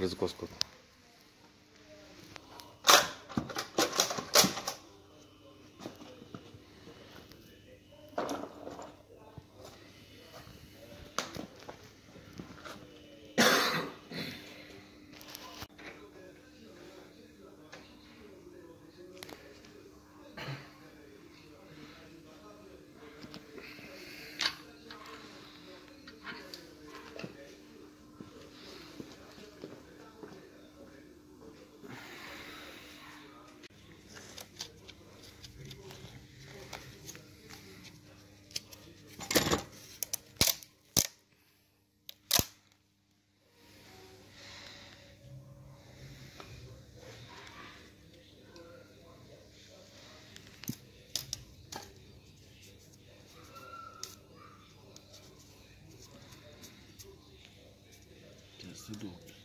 Языков сколько? do outro.